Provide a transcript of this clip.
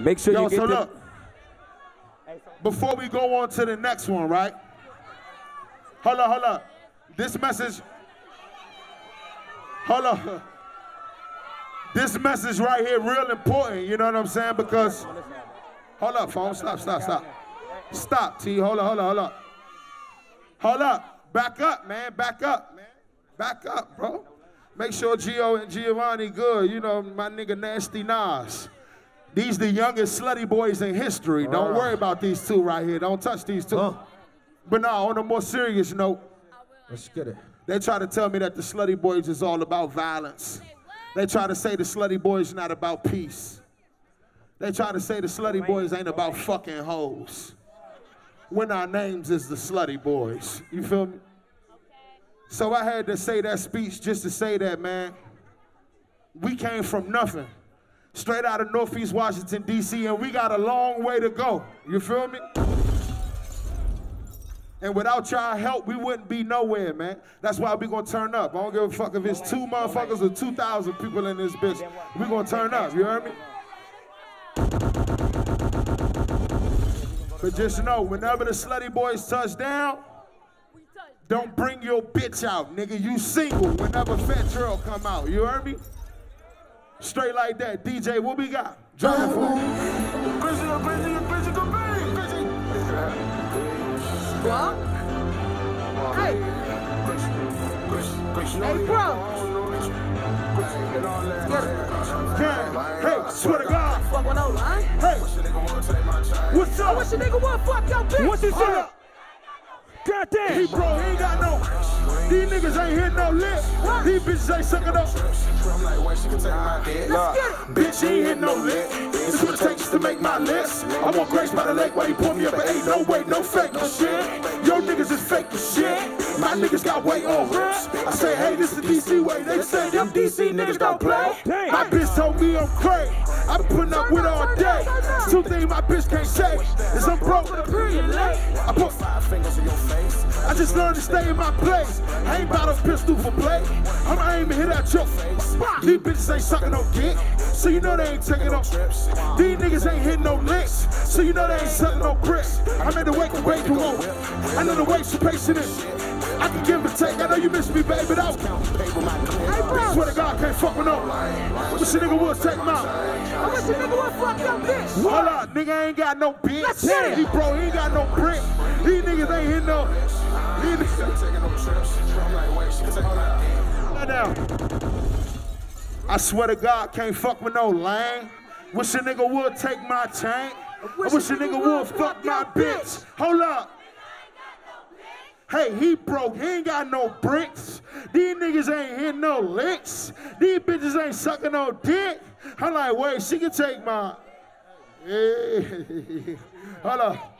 Make sure Yo, you get so the- look. Before we go on to the next one, right? Hold up, hold up. This message. Hold up. This message right here real important, you know what I'm saying? Because hold up, phone. Stop, stop, stop. Stop, T. Hold up, hold up, hold up. Hold up. Back up, man. Back up, man. Back up, bro. Make sure Gio and Giovanni good. You know, my nigga Nasty Nas. These the youngest slutty boys in history. Don't worry about these two right here. Don't touch these two. But now, on a more serious note, Let's get it. they try to tell me that the slutty boys is all about violence. They try to say the slutty boys not about peace. They try to say the slutty boys ain't about fucking hoes. When our names is the slutty boys. You feel me? So I had to say that speech just to say that, man. We came from nothing. Straight out of Northeast Washington, D.C., and we got a long way to go. You feel me? And without y'all help, we wouldn't be nowhere, man. That's why we gonna turn up. I don't give a fuck if it's two motherfuckers or 2,000 people in this bitch. We gonna turn up, you heard me? But just know, whenever the slutty boys touch down, don't bring your bitch out, nigga. You single whenever Fat Trel come out. You heard me? Straight like that. DJ, what we got? Drop it for me. Hey. Hey, bro. Hey, swear to God. Fuck with no line. Hey, what's I up? Oh, wish a nigga would fuck your bitch. What's Hold up. Goddamn. He bro, he ain't got no. These niggas ain't hitting no lip. These bitches ain't sucking up. Let's get it. Bitch, he ain't hitting no lip. This what it takes to make my list. I want grace by the lake while he pull me up, but ain't no way, no fake no shit. Yo niggas is fake as shit. My niggas got weight on rips. I say, hey, this is DC way. They say them DC niggas don't play. My bitch told me I'm crazy. I'm putting up with all day. Two things my bitch can't say is I'm broke. I put five fingers in your face. I just learned to stay in my place. I ain't bout a pistol for play. I'm aiming hit at your face. These bitches ain't sucking no dick, so you know they ain't taking no trips. These niggas ain't hitting no licks, so you know they ain't sucking no bricks. I made the wake the wait to won't. I know the way she patient is. I can give and take. I know you miss me, baby, but I swear to God, I can't fuck with no. Wish a nigga would take mine. I wish a nigga would fuck your bitch. Hold up, nigga ain't got no bitch. Let's get it. He bro, he ain't got no brick. These niggas ain't hitting no. These niggas. Now, I swear to God, can't fuck with no lame. Wish a nigga would take my chain. I wish a nigga would fuck my bitch. Hold up. Hey, he broke. He ain't got no bricks. These niggas ain't hitting no licks. These bitches ain't sucking no dick. I'm like, wait, she can take my. Yeah. Hold up.